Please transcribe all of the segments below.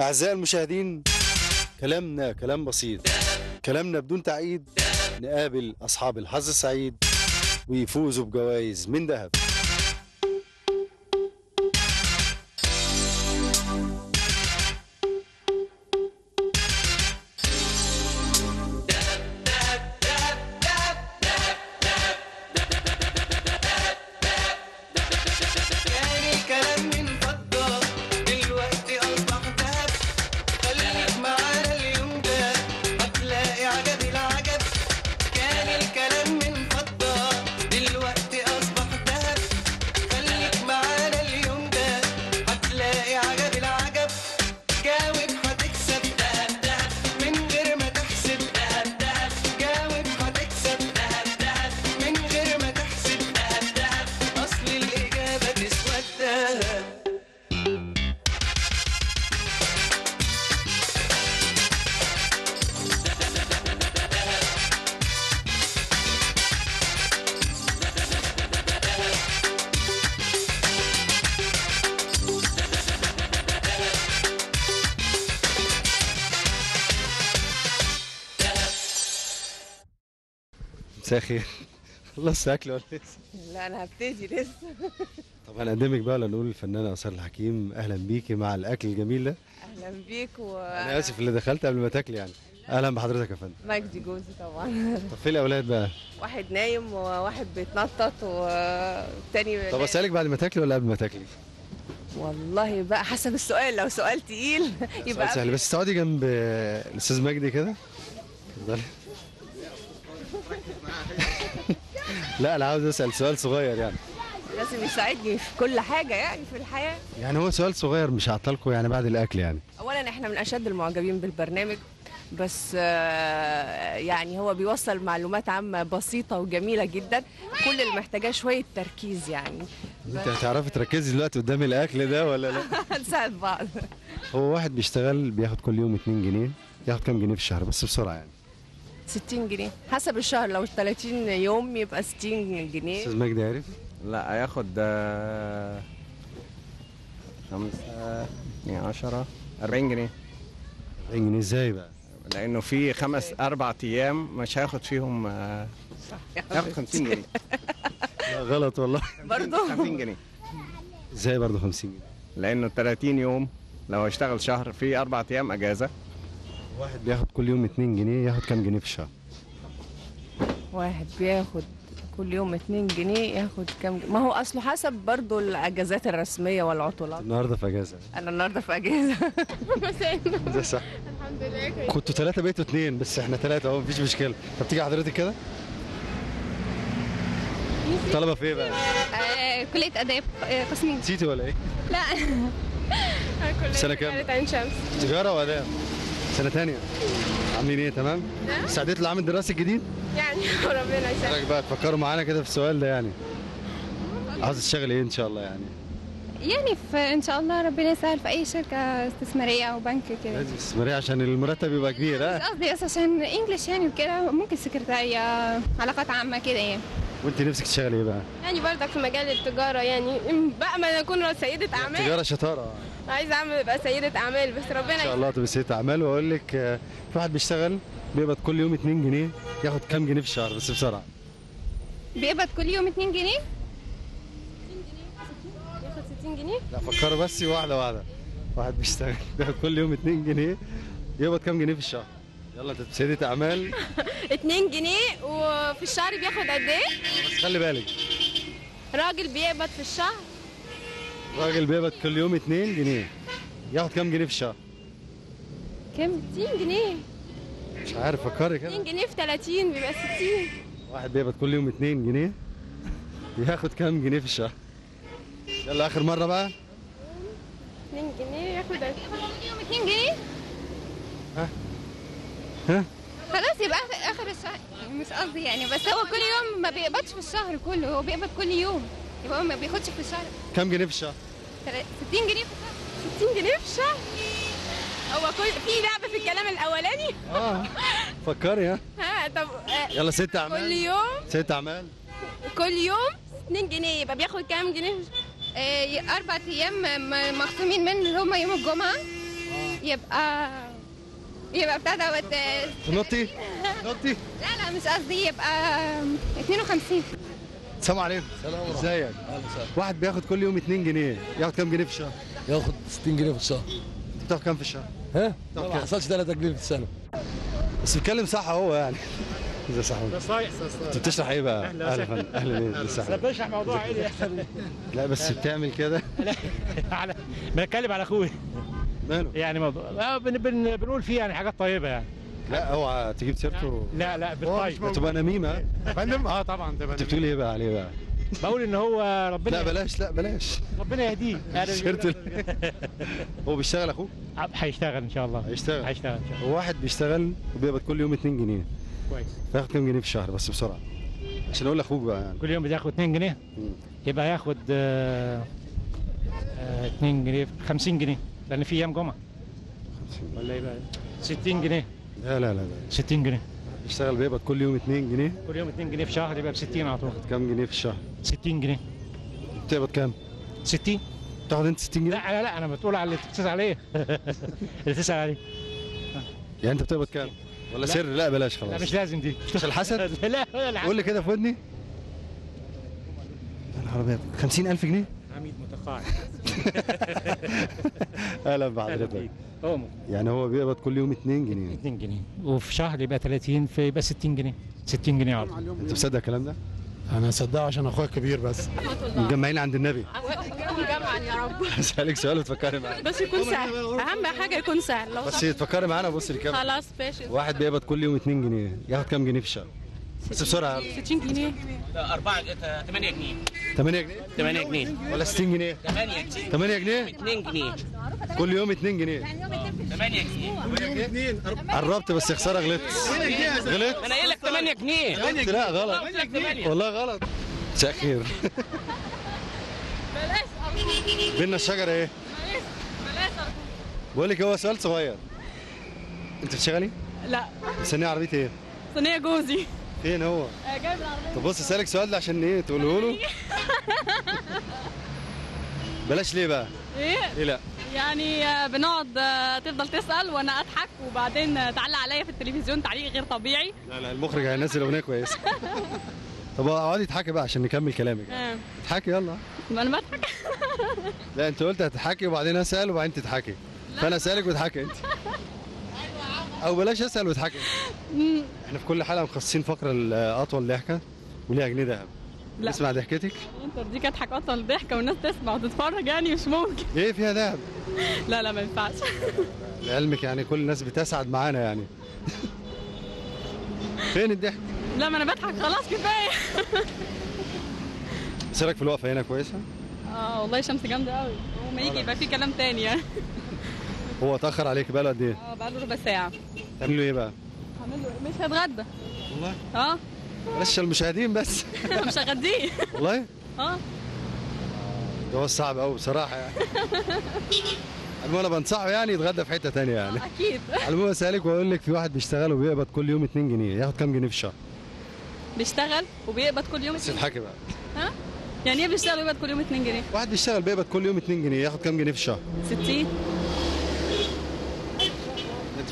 أعزائي المشاهدين كلامنا كلام بسيط. كلامنا بدون تعقيد. نقابل أصحاب الحظ السعيد ويفوزوا بجوائز من ذهب. مساء الخير. خلصت أكل ولا لسه؟ لا أنا هبتدي لسه. طب هنقدمك بقى ولا نقول الفنانة أسرار الحكيم. أهلا بيكي مع الأكل الجميل ده. أهلا بيك و أنا آسف اللي دخلت قبل ما تاكلي يعني. أهلا بحضرتك يا فندم. مجدي جوزي طبعا. طب فين الأولاد بقى؟ واحد نايم وواحد بيتنطط والتاني طب أسألك بعد ما تاكلي ولا قبل ما تاكلي؟ والله بقى حسب السؤال. لو سؤال تقيل سؤال يبقى سهل. بس تقعدي جنب الأستاذ مجدي كده. لا أنا عاوز أسأل سؤال صغير يعني. لازم يساعدني في كل حاجة يعني في الحياة. يعني هو سؤال صغير مش هعطلكم يعني بعد الأكل يعني. اولا إحنا من أشد المعجبين بالبرنامج بس آه، يعني هو بيوصل معلومات عامة بسيطة وجميلة جدا. كل اللي محتاجاه شوية تركيز يعني. أنت هتعرفي تركزي دلوقتي قدام الأكل ده ولا لأ؟ هنساعد بعض. هو واحد بيشتغل بياخد كل يوم 2 جنيه ياخد كام جنيه في الشهر بس بسرعة يعني. 60 جنيه. حسب الشهر لو 30 يوم يبقى 60 جنيه. أستاذ مجدي عارف؟ لا هياخد آه، خمسة يعني عشرة أربعين جنيه. 40 جنيه إزاي بقى؟ لأنه في خمس أربع أيام مش هياخد فيهم آه، هياخد خمسين جنيه. لا غلط والله. برضه؟ خمسين جنيه. إزاي برضه 50 جنيه؟ لأنه 30 يوم لو هيشتغل شهر في أربع أيام أجازة. واحد بياخد كل يوم 2 جنيه ياخد كام جنيه في الشهر؟ واحد بياخد كل يوم 2 جنيه ياخد كام جنيه؟ ما هو أصله حسب برضه الأجازات الرسمية والعطلات. النهارده في أجازة. أنا النهارده في أجازة. ده صح. الحمد لله كنتوا ثلاثة بقيتوا اثنين بس إحنا ثلاثة اهو مفيش مشكلة. طب تيجي حضرتك كده؟ طلبة في إيه بقى؟ آه كلية آداب آه قسم نسيتي ولا إيه؟ لا. سنة كام؟ كلية عين شمس. تجارة وآداب. سنة ثانية عاملين إيه؟ تمام؟ استعديت للعام الدراسي الجديد؟ يعني ربنا يسهل رأيك بقى؟ تفكروا معانا كده في السؤال ده يعني. عاوز تشتغل إيه إن شاء الله يعني؟ يعني في إن شاء الله ربنا يسهل في أي شركة استثمارية أو بنك كده. لازم استثمارية عشان المرتب يبقى كبير مش ها قصدي بس عشان انجلش يعني وكده ممكن سكرتارية علاقات عامة كده يعني. وأنت نفسك تشتغل إيه بقى؟ يعني برضك في مجال التجارة يعني بأمل أكون سيدة أعمال. تجارة شطارة. عايزة أعمل أبقى سيدة أعمال بس إن ربنا شاء الله تبقى سيدة أعمال. وأقول لك آه، في واحد بيشتغل بيقبض كل يوم 2 جنيه ياخد كام جنيه في الشهر بس بسرعة. بيقبض كل يوم 2 جنيه؟ ياخد 60 جنيه؟ لا فكروا بس واحدة واحدة. واحد بيشتغل بياخد كل يوم 2 جنيه يقبض كام جنيه في الشهر؟ يلا انت سيدة أعمال. 2 جنيه وفي الشهر بياخد قد إيه؟ بس خلي بالك. راجل بيقبض في الشهر؟ راجل بيقبض كل يوم 2 جنيه. ياخد كام جنيه في الشهر؟ كام؟ 60 جنيه. مش عارف فكري كده. 2 جنيه في 30 بيبقى 60 واحد بيقبض كل يوم 2 جنيه؟ ياخد كام جنيه في الشهر؟ يلا آخر مرة بقى. 2 جنيه ياخد كل يوم 2 جنيه؟ ها؟ خلاص يبقى آخر- آخر الشهر. مش قصدي يعني بس هو كل يوم ما بيقبضش في الشهر كله هو بيقبض كل يوم. يبقى هو ما بياخدش في الشهر كام جنيه في الشهر؟ تل- 60 جنيه في الشهر. 60 جنيه في الشهر؟ هو كل في لعبة في الكلام الأولاني؟ آه. فكري ها. ها طب آه، يلا ست كل اعمال يوم؟ ست أعمال. كل يوم؟ 2 جنيه. يبقى بياخد كام جنيه؟ آه، أربع أيام م- مخصومين من اللي هما يوم الجمعة. يبقى يبقى بتاع دوت نطي نطي لا لا مش قصدي. يبقى 52 السلام عليكم. ازيك؟ واحد بياخد كل يوم 2 جنيه. ياخد كام جنيه في الشهر؟ ياخد 60 جنيه في الشهر. انت بتاخد كام في الشهر؟ ها؟ ما؟ حصلش 3 جنيه في السنة. بس بيتكلم صح هو يعني. ازي صح. انت بتشرح إيه بقى؟ أهلا. أهلا إيه؟ ازي بشرح موضوع إيه يحصل لا بس بتعمل كده؟ على بتكلم على أخوي. ماله؟ يعني موضوع آه، بن بن بنقول فيه يعني حاجات طيبة يعني. لا اوعى تجيب سيرته. لا لا بالطيب. تبقى نميمة. يا فندم آه طبعا تبقى انت بتقول إيه بقى عليه بقى؟ بقول إن هو ربنا لا بلاش لا بلاش. ربنا يهديه. يعني سيرته ال- هو بيشتغل أخوه؟ هيشتغل إن شاء الله. هيشتغل. هيشتغل إن شاء الله. هو واحد بيشتغل وبيقبض كل يوم 2 جنيه. كويس. بياخد كام جنيه في الشهر بس بسرعة؟ عشان أقول لأخوك بقى يعني. كل يوم بتاخد 2 جنيه. يبقى ياخد آه، آه، 2 جنيه. 50 جنيه. لأن في أيام جمعة. ولا يبقى 60 جنيه. لا لا لا لا. 60 جنيه. بيشتغل بيقبض كل يوم 2 جنيه. كل يوم 2 جنيه في شهر يبقى ب 60 على طول. كام جنيه في الشهر؟ 60 جنيه. بتقبض كام؟ 60 تاخد انت 60 جنيه؟ لا لا لا أنا بتقول على اللي تسال عليه. اللي تسال عليه. يعني انت بتقبض كام؟ ولا لا. سر؟ لا بلاش لا خلاص مش لازم دي. مش الحسد؟ لا ولا الحسد. قول لي كده في ودني. يا نهار أبيض. 50000 جنيه؟ عميد متقاعد. أهلا بحضرتك. يعني هو بيقبض كل يوم 2 جنيه. 2 جنيه. وفي شهر يبقى 30 فيبقى 60 جنيه. 60 جنيه على أنت مصدق الكلام ده؟ أنا صدقه عشان أخويا كبير بس. مجمعين عند النبي. جمعا يا رب. اسالك سؤال وتفكري معانا بس يكون سهل. أهم حاجة يكون سهل. لو بس تفكري معانا بص الكام خلاص ماشي. واحد بيقبض كل يوم 2 جنيه. ياخد كام جنيه في الشهر؟ بس بسرعة. 60 جنيه. لا 4 8 جنيه. 8 جنيه؟ 8 جنيه. ولا 60 جنيه؟ 8 جنيه. 8 جنيه؟ 2 جنيه. كل يوم 2 جنيه. 8 جنيه. قربت بس خساره غلطت. غلطت؟ أنا قايل لك 8 جنيه. قلت لا غلط. قلت لك 8 والله غلط. مساء الخير بينا الشجرة إيه؟ بقول لك هو سؤال صغير. انت بتشتغلي؟ لا. مستنيه عربية إيه؟ صينية جوزي. فين هو؟ جايب العربيه طب بص أسألك سؤال ده عشان إيه تقوله له؟ بلاش ليه بقى؟ إيه؟ ليه لا؟ يعني آه، بنقعد آه، تفضل تسأل وأنا أضحك وبعدين تعلق عليا في التلفزيون تعليق غير طبيعي. لا لا المخرج هينزل أغنية كويسة. طب اقعدي اضحكي بقى عشان نكمل كلامك. آه، اضحكي يلا. ما أنا بضحك؟ لا أنت قلت هتضحكي وبعدين أسأل وبعدين تضحكي. فأنا أسألك وتضحكي أنت. أو بلاش أسأل وتضحكي مم، إحنا في كل حلقة مخصصين فقرة الأطول ضحكة وليها جنيه ذهب. لا. اسمع ضحكتك؟ أنت دي أضحك أصلا الضحكه والناس تسمع وتتفرج يعني مش ممكن. ليه فيها ذهب؟ لا لا ما ينفعش. لعلمك يعني كل الناس بتسعد معانا يعني. فين الضحك؟ لا ما أنا بضحك خلاص كفاية. رايك في الوقفة هنا كويسة؟ آه والله شمس جامدة قوي وما يجي يبقى في كلام تاني يعني. هو اتأخر عليك بقى له قد إيه؟ آه بقى له ربع ساعة. تعملوا إيه بقى؟ هعمل له إيه؟ مش هتغدى. والله؟ آه. بلاش المشاهدين بس. مش هغديه والله؟ آه. جواز صعب قوي بصراحة يعني. المهم أنا بنصحه يعني يتغدى في حتة تانية يعني. أكيد. المهم أسألك وأقول لك في واحد بيشتغل وبيقبض كل يوم 2 جنيه. ياخد كام جنيه في الشهر؟ بيشتغل وبيقبض كل يوم بس 2 اضحكي بقى. يعني إيه بيشتغل ويقبض كل يوم 2 جنيه؟ واحد بيشتغل بيقبض كل يوم 2 جنيه. ياخد كام جنيه في الشهر؟ 60 انت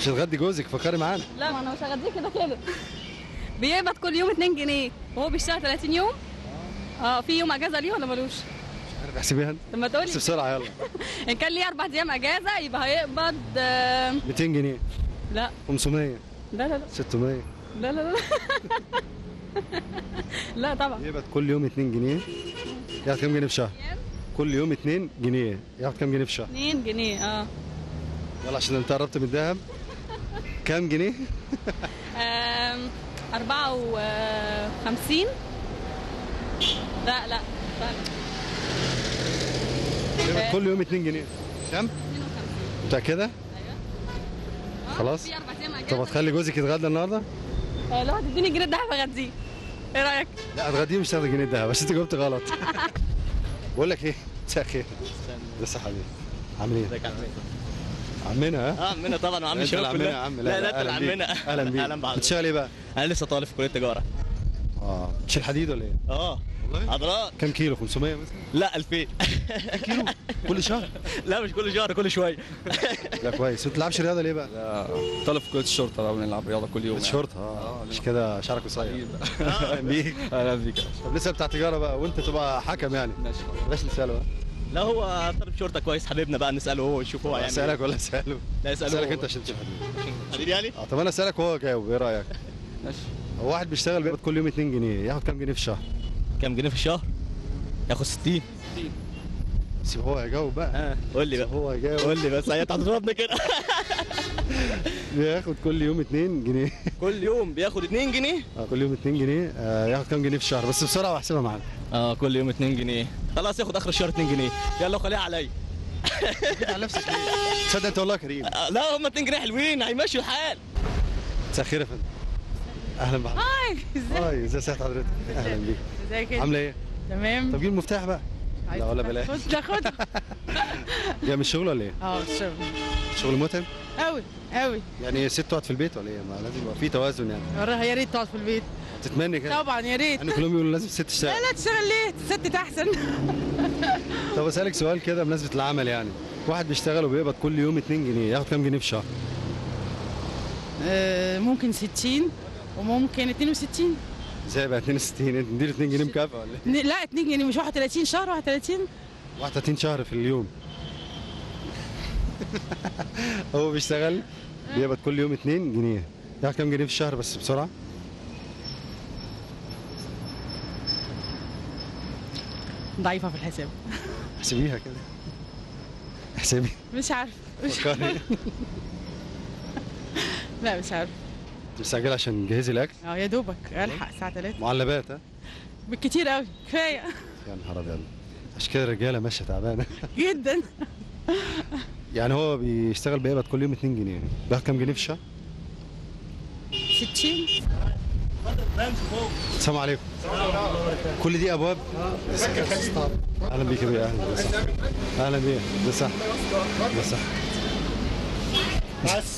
مش هتغدي جوزك فكري معانا. لا ما أنا مش هغديه كده كده. بيقبض كل يوم 2 جنيه. وهو بيشتغل 30 يوم. آه في يوم أجازة ليه ولا ملوش عارف احسبيها أنت. طب ما تقولي. بس بسرعة يلا. إن كان ليه أربع أيام أجازة يبقى هيقبض آه، 200 جنيه. لا. 500 لا لا لا. 600 لا لا لا. لا طبعا. يقبض كل يوم 2 جنيه. ياخد كام جنيه في الشهر كل يوم 2 جنيه. ياخد كام جنيه في الشهر 2 جنيه آه. يلا عشان أنت قربت من الذهب. كام جنيه؟ آم، 54 لا لا يقبض كل يوم 2 جنيه. كام؟ 52 متاكده آه، خلاص. في أربع أيام طب هتخلي جوزك يتغدى النهارده؟ آه، لو هتديني الجنيه ده هغديه إيه رأيك؟ لا هتغديه مش هتاخد جنيه الذهب بس انت جاوبت غلط. بقول لك إيه؟ مساء الخير. لسه حبيبي عامل إيه؟ ازيك يا عمنا عمنا؟ ها آه عمنا طبعا وعم الشباب كلها يا عم لا لا انت أهلا بيك. العمنا أهلا بيك. أهلا بحضرتك بتشتغل إيه بقى؟ أنا لسه طالب في كلية تجارة. آه. بتشيل حديد ولا إيه؟ آه. عضلات كم كيلو؟ 500 مثلا؟ لا 2000 كيلو؟ كل شهر؟ لا مش كل شهر كل شوي. لا كويس. انت بتلعبش رياضة ليه بقى؟ طلب في كلية الشرطة بقى بنلعب رياضة كل يوم الشرطة؟ آه. مش كده شعرك قصير؟ أهلا بيك. أهلا بيك. طب لسه بتاع تجارة بقى وأنت تبقى حكم يعني. ماشي. بلاش نساله بقى. لا هو طالب شرطة كويس. حبيبنا بقى نسأله هو نشوف هو يعني. أسألك ولا أسأله؟ لا اساله أسألك. أنت عشان تشوف حبيبي. حبيبي يعني؟ آه طب أنا أسألك وهو جاوب إيه رأيك؟ ماشي. هو واحد بيشتغل بيقبض كل يوم 2 جنيه ياخد كام جنيه في الشهر؟ كام جنيه في الشهر؟ ياخد 60 بس هو هيجاوب بقى. آه. قول لي بقى. هو هيجاوب قول لي بس هي هتضربني كده. بياخد كل يوم 2 جنيه. كل يوم بياخد 2 جنيه؟ آه كل يوم 2 جنيه. آه ياخد كام جنيه في الشهر؟ بس بسرعة وأحسبها معاك. آه كل يوم 2 جنيه. خلاص ياخد آخر الشهر 2 جنيه. يلا خليها عليا. على نفسك ليه؟ تصدق انت والله كريم. آه، لا هم 2 جنيه حلوين. هيمشوا الحال. مساء الخير يا فندم. أهلا بحضرتك هاي ازيك هاي ازي صحة حضرتك؟ أهلا بيك. ازيك؟ عاملة إيه؟ تمام. طب جيب المفتاح بقى. لا ولا بلاش. خد لا خد. جاي من الشغل ولا إيه؟ آه الشغل شغل. متعب؟ قوي قوي يعني ست تقعد في البيت ولا إيه؟ ما لازم يبقى في توازن يعني. وراها يا ريت تقعد في البيت. تتمني كده؟ طبعا يا ريت. يعني كلهم يقولوا لازم الست تشتغل. لا لا تشتغل ليه؟ ست أحسن. طب أسألك سؤال كده بمناسبة العمل يعني. واحد بيشتغل وبيقبض كل يوم 2 جنيه ياخد كام جنيه في الشهر؟ آه، ممكن 60 وممكن 62 إزاي بقى 62 انت مدير 2 جنيه مكافأة ولا إيه؟ ن- لا 2 جنيه مش 31 شهر 31 31 شهر في اليوم. هو بيشتغل بيقبض كل يوم 2 جنيه. ياخد كام جنيه في الشهر بس بسرعة؟ ضعيفة في الحساب. احسبيها كده. احسبي. مش عارف مش فكري. لا مش عارف مستعجله عشان تجهزي الأكل؟ آه يا دوبك. ألحق الساعة 3 معلبات ها؟ بالكتير قوي كفاية. يا نهار أبيض. عشان كده الرجالة ماشية تعبانة. جدا. يعني هو بيشتغل بيقبض كل يوم 2 جنيه. بياخد كام جنيه في الشهر؟ 60 السلام عليكم. كل دي أبواب؟ أهلا بيك يا أهلا. أهلا بيك. ده صح. ده صح.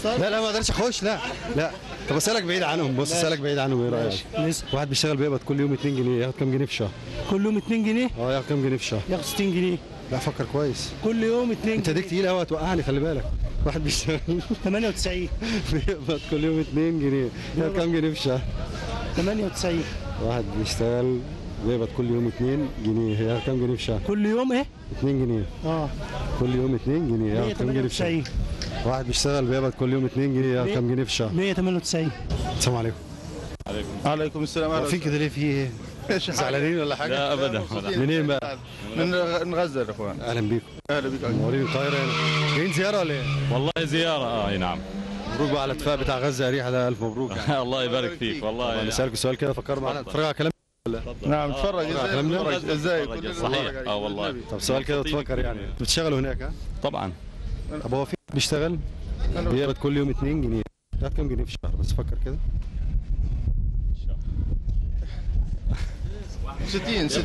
لا لا ما أقدرش أخش لا لا. طب أسألك بعيد عنهم بص أسألك بعيد عنهم إيه رأيك؟ واحد بيشتغل بيقبض كل يوم 2 جنيه ياخد كام جنيه في الشهر؟ كل يوم 2 جنيه؟ آه ياخد كام جنيه في الشهر؟ ياخد 60 جنيه. لا فكر كويس. كل يوم 2 أنت ديك تقيل قوي هتوقعني خلي بالك. واحد بيشتغل 98 بيقبض كل يوم 2 جنيه. ياخد كام جنيه في الشهر؟ 98 واحد بيشتغل بيقبض كل يوم 2 جنيه ياخد كام جنيه في الشهر؟ كل يوم إيه؟ 2 جنيه. آه. كل يوم 2 جنيه ياخد كام جنيه في الشهر؟ 198 واحد بيشتغل بيقبض كل يوم 2 جنيه كام جنيه في الشهر؟ 198 السلام عليكم. عليكم عليكم السلام واقفين كده ليه في إيه؟ زعلانين ولا حاجة؟ لا ابدا. منين بقى؟ من من غزة يا إخوان. أهلا بيكم. أهلا بك منورين القاهره هنا. جايين زيارة ولا إيه؟ والله زيارة. آه أي نعم. مبروك بقى على الاتفاق بتاع غزة يا ريحة ده ألف مبروك. يعني الله يبارك فيك. والله نسالكم سؤال كده فكروا معانا نتفرج على كلام نعم تفرج آه، إزاي؟ إزاي؟ صحيح. آه والله. طب سؤال كده تفكر يعني. بتشتغلوا هناك؟ ها؟ طبعا. طب هو في بيشتغل؟ بيقبض كل يوم 2 جنيه. ياخد كام جنيه في الشهر؟ بس فكر كده. 60 ست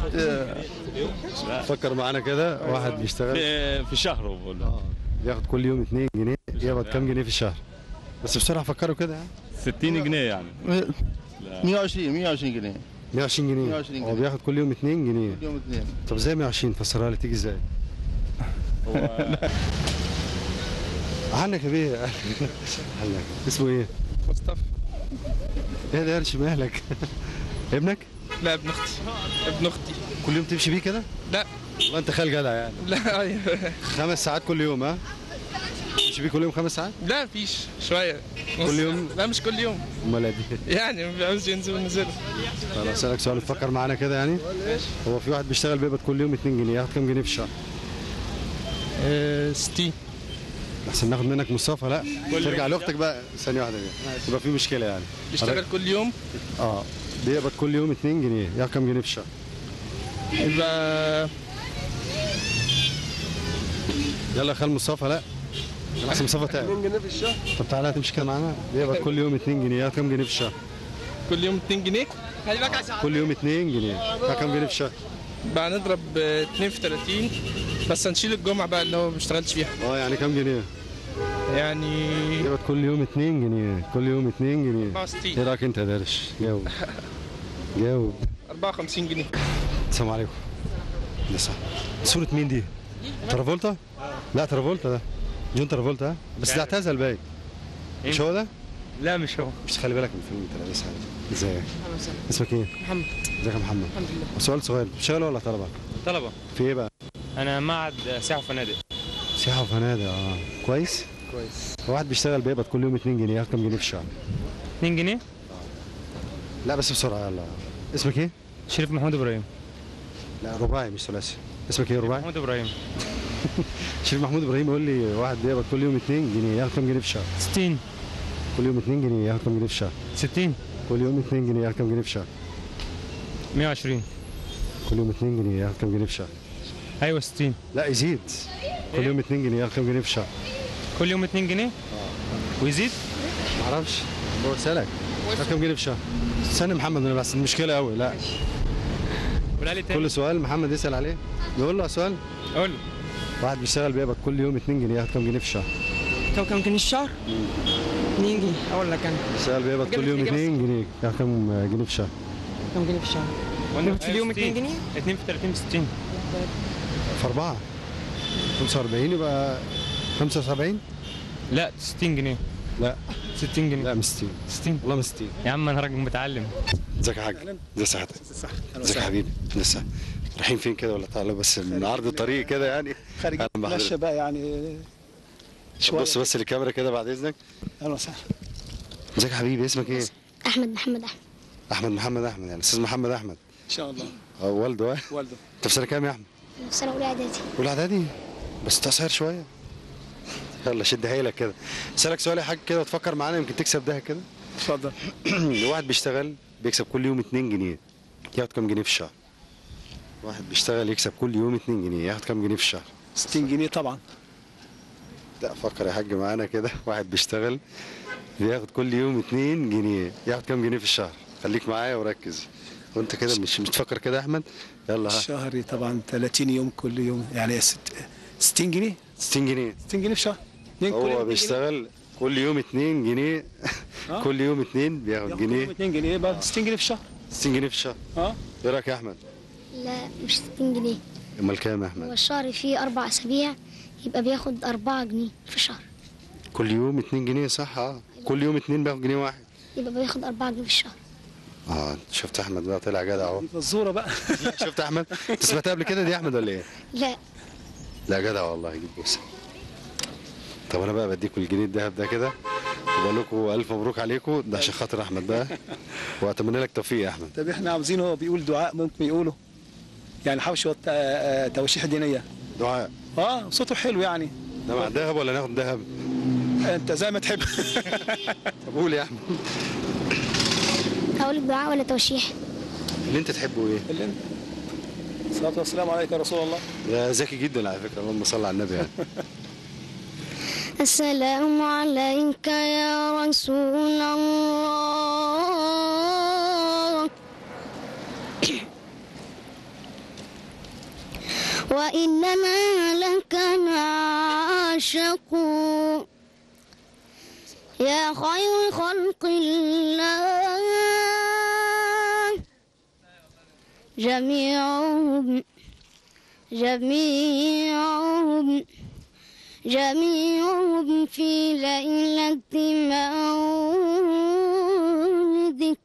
فكر معانا كده. واحد بيشتغل. في في شهر بقول بياخد كل يوم 2 جنيه. يقبض كام جنيه في الشهر؟ بس بسرعة فكروا كده ها 60 جنيه يعني. 120 120 جنيه. 120 جنيه. 120 هو جنيه. بياخد كل يوم 2 جنيه. كل يوم اثنين طب إزاي 120 فسرها لي تيجي إزاي؟ عنك بيه عنك اسمه إيه؟ مصطفى إيه ده قرش مالك؟ ابنك؟ لا ابن أختي ابن أختي كل يوم تمشي بيه كده؟ لا والله انت خال جدع يعني لا أيوه خمس ساعات كل يوم ها؟ تمشي بيه كل يوم خمس ساعات؟ لا مفيش شوية كل يوم؟ لا مش كل يوم امال قد إيه؟ يعني ما بيعوز ينزل ونزل طب اسالك سؤال تفكر معانا كده يعني؟ ماشي هو في واحد بيشتغل بيقبض كل يوم 2 جنيه ياخد كام جنيه في الشهر؟ 60 احسن ناخد منك مصطفى لا. ترجع. لأختك بقى ثانية واحدة دي يبقى في مشكلة يعني. بيشتغل كل يوم؟ آه. بيقبض كل يوم 2 جنيه. ياخد كام جنيه في الشهر؟ يبقى يلا يا خال مصطفى لا. احسن مصطفى تعب. 2 جنيه في الشهر؟ طب تعالى هتمشي كده معانا. بيقبض كل يوم 2 جنيه. ياخد كام جنيه في الشهر؟ كل يوم 2 جنيه؟ كل يوم 2 جنيه. ياخد كام جنيه في الشهر؟ بقى نضرب 2 في 30 بس هنشيل الجمعة بقى اللي هو ما بيشتغلش فيها آه يعني كام جنيه؟ يعني بيقبض كل يوم 2 جنيه كل يوم 2 جنيه 64 إيه رأيك أنت يا درش؟ جاوب جاوب 54 جنيه السلام عليكم صح صورة مين دي؟ ترافولتا؟ لا ترافولتا ده جون ترافولتا؟ بس ده اعتزل باين مش هو ده؟ لا مش هو مش تخلي بالك من الفيلم انت لسه ازيك؟ اسمك إيه؟ محمد إزيك يا محمد؟ الحمد لله سؤال صغير شغال ولا طلبة؟ طلبة في إيه بقى؟ أنا معهد سياحة وفنادق سياحة وفنادق آه كويس؟ كويس واحد بيشتغل بيقبض كل يوم 2 جنيه كام جنيه في الشهر؟ 2 جنيه لا بس بسرعة يلا اسمك إيه؟ شريف محمود إبراهيم لا رباعي مش ثلاثي اسمك إيه رباعي؟ محمود إبراهيم شريف محمود إبراهيم يقول لي واحد بيقبض كل يوم 2 جنيه ياخد كام جنيه في الشهر؟ 60 كل يوم 2 جنيه ياخد كام جنيه في الشهر؟ 60 كل يوم 2 جنيه ياخد كام جنيه في الشهر؟ 120 كل يوم 2 جنيه ياخد كام جنيه في الشهر؟ أيوه 60 لا يزيد. كل يوم 2 جنيه ياخد كام جنيه في الشهر؟ كل يوم 2 جنيه؟ ويزيد؟ معرفش بسألك ياخد كام جنيه في الشهر؟ استنى محمد أنا بس المشكلة قوي لا. كل سؤال محمد يسأل عليه. نقول له سؤال. قول له واحد بيشتغل بيقبض كل يوم 2 جنيه ياخد كام جنيه في الشهر؟ كم كم جنيه الشهر؟ 2 جنيه. أقول لك أنا. بيشتغل بيقبض كل يوم 2 جنيه ياخد كام جنيه في الشهر؟ كم جنيه في الشهر؟ وأنا في اليوم 2 جنيه؟ 2 في 30 ب 60 في أربعة. 45 يبقى 75 لا 60 جنيه. لا. 60 جنيه. لا مش 60 60 والله مش 60 يا عم أنا راجل متعلم. ازيك يا حاج؟ ازي صحتك ازيك يا حبيبي؟ لسه رايحين فين كده ولا تعالى بس من عرض الطريق كده يعني؟ خارج. نتمشى بقى يعني شوية بص بس الكاميرا كده بعد إذنك. أهلا وسهلا. ازيك يا حبيبي؟ اسمك إيه؟ أحمد محمد أحمد. أحمد محمد أحمد يعني. أستاذ محمد أحمد. إن شاء الله. آه والده آه والده. انت في سنة كام يا أحمد؟ سنة أولى إعدادي. أولى إعدادي؟ بس تصغر شوية. يلا شد حيلك كده. أسألك سؤال يا حاج كده وتفكر معانا يمكن تكسب ده كده. اتفضل. واحد بيشتغل بيكسب كل يوم 2 جنيه. ياخد كام جنيه في الشهر؟ واحد بيشتغل يكسب كل يوم 2 جنيه. ياخد كام جنيه في الشهر؟ 60 جنيه طبعا. لا فكر يا حاج معانا كده. واحد بيشتغل بياخد كل يوم 2 جنيه. ياخد كام جنيه في الشهر؟ خليك معايا وركز. وانت كده مش مش تفكر كده يا أحمد؟ يلا ها. الشهري طبعا 30 يوم كل يوم يعني ست- 60 جنيه. 60 جنيه. 60 جنيه في شهر. هو بيشتغل كل يوم 2 جنيه. آه. كل يوم 2 بياخد جنيه. جنيه 2 جنيه يبقى 60 جنيه في الشهر 60 جنيه في الشهر آه. إيه رأيك يا أحمد؟ لا مش 60 جنيه. امال كام يا هو احمد الشهر فيه أربع أسابيع يبقى بياخد 4 جنيه في الشهر كل يوم 2 جنيه صح؟ آه. كل يوم 2 بياخد جنيه واحد. يبقى بياخد 4 جنيه في الشهر آه شفت أحمد بقى طلع جدع أهو. فزورة بقى. شفت أحمد؟ أنت سمعتها قبل كده دي يا أحمد ولا إيه؟ لا. لا جدع والله جيب بوسة. طب أنا بقى بديكوا الجنيه الذهب ده كده. وبقول لكم ألف مبروك عليكم. ده عشان خاطر أحمد بقى. وأتمنى لك توفيق يا أحمد. طب إحنا عاوزين هو بيقول دعاء ممكن يقوله؟ يعني حوش آه، توشيح دينية. دعاء. آه صوته حلو يعني. ده مع الذهب ولا ناخد ذهب؟ أنت زي ما تحب. طب قول يا أحمد. أقول لك دعاء ولا توشيح؟ اللي أنت تحبه إيه؟ اللي انت الصلاة والسلام عليك يا رسول الله. ده ذكي جدا على فكرة اللهم صل على النبي يعني. السلام عليك يا رسول الله. وإننا لك نعشق يا خير خلق الله. جميعهم جميعهم جميعهم في ليلة مولدك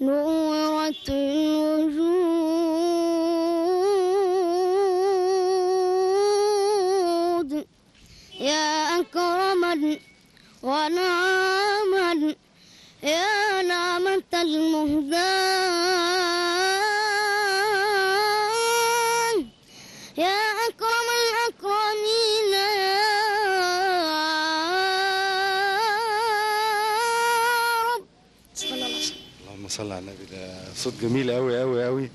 نورت صوت جميل قوي قوي قوي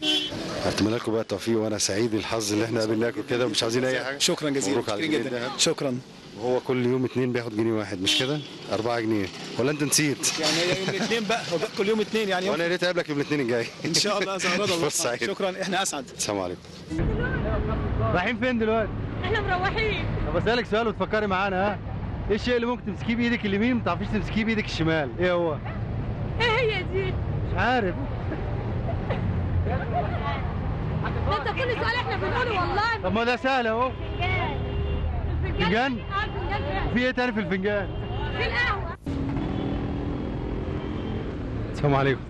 أتمنى لكم بقى التوفيق وأنا سعيد الحظ اللي إحنا قابلناكم كده ومش عاوزين أي حاجة شكرا جزيلا شكرا جدا. شكرا وهو كل يوم اتنين بياخد جنيه واحد مش كده؟ أربعة جنيه ولا أنت نسيت؟ يعني هي يوم الاثنين بقى هو بقى كل يوم اثنين يعني يوم وأنا يا ريت أقابلك يوم الاثنين الجاي إن شاء الله اسعد الله شكرا إحنا أسعد السلام عليكم رايحين فين دلوقتي؟ إحنا مروحين طب اسالك سؤال وتفكري معانا ها؟ إيه الشيء اللي ممكن تمسكيه بإيدك اليمين ما تعرفيش تمسكيه بإيدك الشمال؟ إيه هو؟ إيه هي دي؟ مش عارف ده انت كل سؤال إحنا بنقوله والله. طب ما ده سهل اهو. فنجان آه الفنجان فعلا. في إيه تاني في الفنجان؟ في القهوة. السلام عليكم.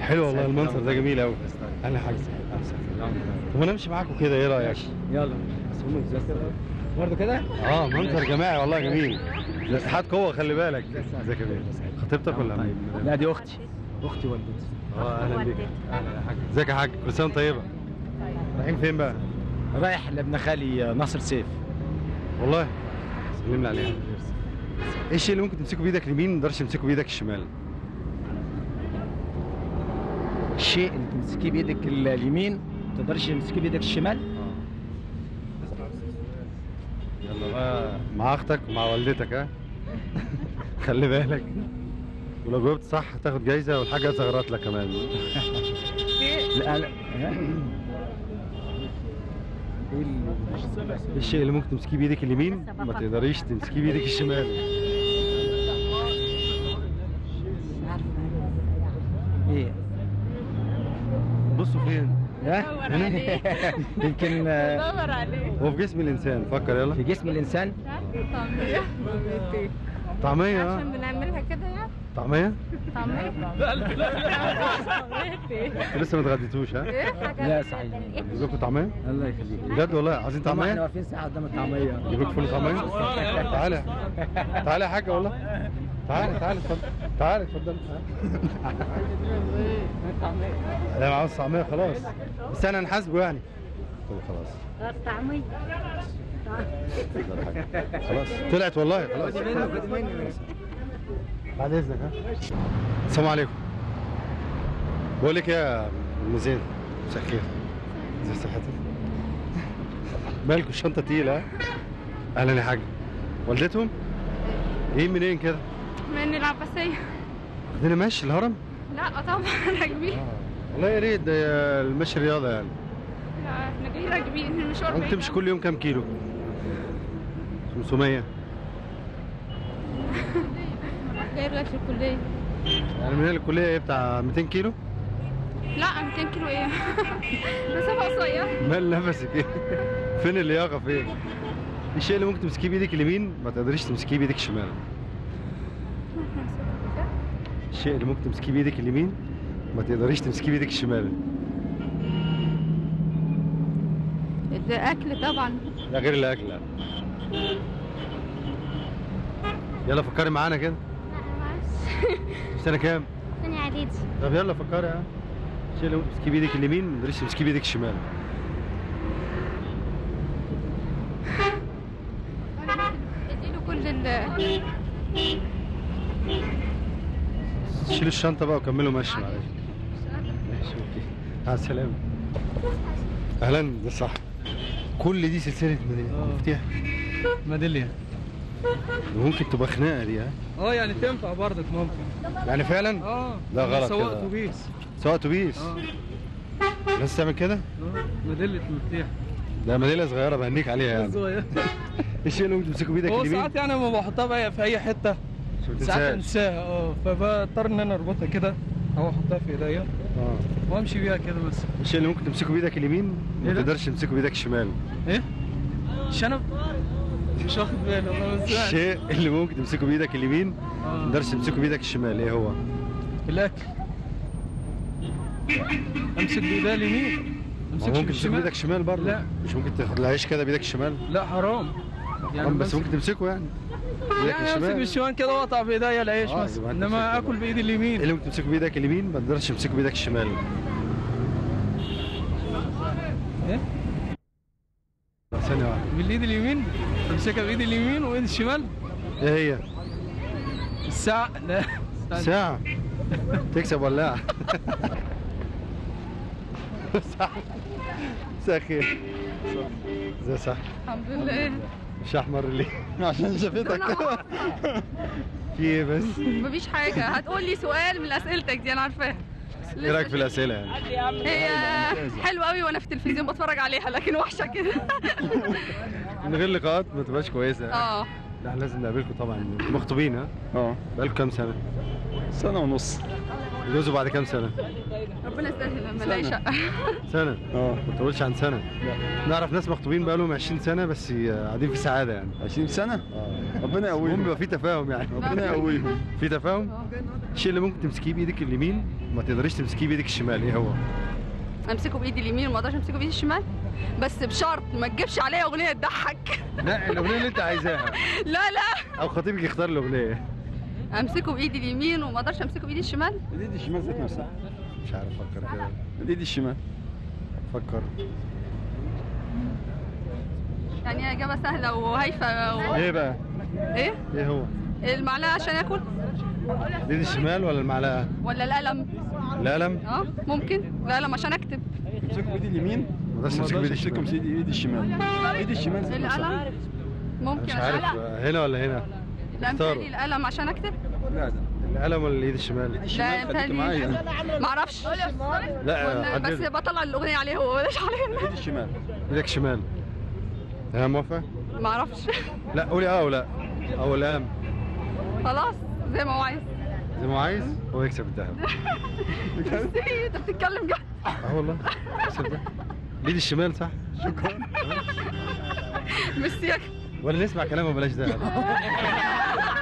حلو والله المنظر ده جميل قوي أهلا حاجة طب أنا امشي معاكم كده إيه رأيك؟ يلا. برضه كده؟ آه منظر جماعي والله جميل. ده اتحاد قوة خلي بالك. ازيك يا بيه خطيبتك ولا؟ لا دي أختي. أختي والدتي. آه أهلا بيك. أهلا يا حاج. إزيك يا حاج؟ كل سنة وأنت طيبة. رايحين فين بقى؟ رايح لابن خالي ناصر سيف. والله. سلم لي عليها إيه الشيء اللي ممكن تمسكه بإيدك اليمين؟ ما تقدرش تمسكه بإيدك الشمال؟ الشيء اللي تمسكيه بإيدك ال- اليمين ما تقدرش تمسكيه بإيدك الشمال. يلا. بقى مع أختك ومع والدتك ها؟ خلي بالك. ولو جاوبت صح هتاخد جايزة والحاجة صغرت لك كمان. لا لا إيه الشيء اللي ممكن تمسكيه بإيدك اليمين؟ ما تقدريش تمسكيه بإيدك الشمال. إيه؟ بصوا فين. يمكن آه، دور عليه. هو في جسم الإنسان. فكر يلا. في جسم الإنسان؟ طعمية. طعمية آه. عشان بنعملها كده يعني. طعمية؟ طعمية؟ أنتوا لسه ما اتغديتوش ها؟ لا صحيح. يجيب لكم طعمية؟ الله يخليك. بجد والله عايزين طبعا إحنا طعميه واقفين ساعة قدام الطعمية. يجيب لك فول طعميه تعالى تعالى يا حاجة والله. تعالى تعالى اتفضل. تعالى اتفضل. لا معاه طعمية خلاص. بس أنا نحاسبه يعني. طب خلاص. طعمية. حاجة. خلاص. طلعت والله خلاص. بعد إذنك ها؟ السلام عليكم. بقول لك يا ام زين مساء الخير. ازي صحتك؟ مالكوا الشنطه تقيلة ها؟ أهلا يا حاج. والدتهم؟ إيه منين كده؟ من العباسية. واخدين ماشي الهرم؟ لا طبعا. راكبين. والله يا ريت ده المشي رياضه يعني. لا إحنا جايين راكبين. المشوار ممكن بعيد تمشي كل يوم كام كيلو؟ 500 جايب لك الكلية. يعني من هنا للكلية إيه بتاع 200 كيلو؟ لا 200 كيلو إيه؟ مسافة قصيرة مال نفسك إيه؟ فين اللياقة؟ فين؟ الشيء اللي ممكن تمسكيه بإيدك اليمين؟ ما تقدريش تمسكيه بإيدك الشمال الشيء اللي ممكن تمسكيه بإيدك اليمين؟ ما تقدريش تمسكيه بإيدك الشمال ده أكل طبعا. لا غير الأكل. لا. يلا فكري معانا كده. سنة كام؟ تاني اعدادي طب يلا فكري ها ممكن تمسكيه بايدك اليمين ما تقدريش تمسكيه بايدك الشمال اديله كل ال شيلوا الشنطة بقى وكملوا مشي معلش. ماشي أوكي. مع السلامة. أهلا ده صح. كل دي سلسلة ميداليات. مفتاح. ميدالية ممكن تبقى خناقة دي ها؟ آه يعني تنفع برضك ممكن. يعني فعلا؟ آه. لا غلط سواق كده. أتوبيس. سواق أتوبيس؟ آه. الناس تعمل كده؟ آه. ميدالية مفتاح ده ميداليه صغيرة بهنيك عليها يعني. صغير الشيء اللي ممكن تمسكه بإيدك هو اليمين؟ ساعات يعني لما بحطها بقى في أي حتة. عشان ما ساعات. انساها آه. فبضطر إن أنا أربطها كده أو أحطها في إيديا. آه. وأمشي بيها كده بس. الشيء اللي ممكن تمسكه بإيدك اليمين؟ ما إيه؟ تقدرش تمسكه بإيدك الشمال إيه؟ شنب؟ مش واخد بالي والله الشيء اللي ممكن تمسكه بإيدك اليمين ما تقدرش تمسكه بإيدك الشمال إيه هو؟ الأكل. أمسك بإيديا اليمين. هو ممكن بالشمال. بإيدك الشمال برضه. لا. مش ممكن تاخد العيش كده بإيدك الشمال؟ لا حرام. يعني بس ممكن تمسكه يعني. يعني أمسك الشمال. بالشمال كده واقطع بإيديا العيش آه، مثلا إنما آكل بإيدي اليمين. إيه اللي ممكن تمسكه بإيدك اليمين؟ ما تقدرش تمسكه بإيدك الشمال. إيه؟ ثانية واحدة. بالايد اليمين أمسكها بايدي اليمين وايدي الشمال. إيه هي؟ الساعة. لا. ساعة تكسب ولاعة مساء الخير ازي صح. الحمد لله. مش أحمر ليه عشان شافتك. في إيه بس؟ مفيش حاجة. هتقول لي سؤال من أسئلتك دي أنا عارفاها. إيه رأيك في الأسئلة يعني؟ هي حلوة قوي وأنا في التلفزيون بتفرج عليها لكن وحشة كده. من غير لقاءات ما تبقاش كويسة آه. لا لازم نقابلكم طبعا. مخطوبين ها؟ آه. بقالكم كام سنة؟ سنة ونص. اتجوزوا بعد كام سنة؟ ربنا يسهل لما الاقي سنة. شقه سنة؟ آه. ما تقولش عن سنة. نعرف ناس مخطوبين بقالهم 20 سنة بس قاعدين في سعادة يعني. 20 سنة؟ آه. ربنا يقويهم. المهم يبقى في تفاهم يعني. ربنا يقويهم. في تفاهم؟ الشيء اللي ممكن تمسكيه بإيدك اليمين وما تقدريش تمسكيه بإيدك الشمال. إيه هو؟ امسكه بإيدي اليمين وما أقدرش امسكه بإيدي الشمال؟ بس بشرط ما تجيبش عليا أغنية تضحك. لا الأغنية اللي أنت عايزاها. لا لا. أو خطيبك يختار الأغنية. امسكه بإيدي اليمين وما أقدرش امسكه بإيدي الشمال؟ الايد الشمال ذات نفسها. مش عارف أفكر كده. الايد الشمال. فكر يعني إجابة سهلة وهايفة و... إيه بقى؟ إيه؟ إيه هو؟ المعلقة عشان آكل؟ الايد الشمال ولا المعلقة؟ ولا القلم؟ القلم؟ آه ممكن. القلم عشان أكتب. تمسكوا بإيد اليمين؟ ما أقدرش امسك بإيد الشمال. بإيد إيد الشمال. إيد الشمال القلم؟ ممكن مش عارف. هنا ولا هنا؟ لا. متهيألي القلم عشان أكتب. لا القلم ولا الإيد الشمال؟ لا متهيألي معرفش لا بس. بطلع الأغنية عليه هو بلاش عليه إيد الشمال. إيدك شمال. ها موافق؟ معرفش لا قولي آه أو لا أو القلم خلاص زي ما هو عايز. زي ما هو عايز هو يكسب الذهب. أنت بتتكلم جد. أه والله يكسب الذهب. الايد الشمال صح؟ ميرسي ولا نسمع كلامه بلاش ذهب.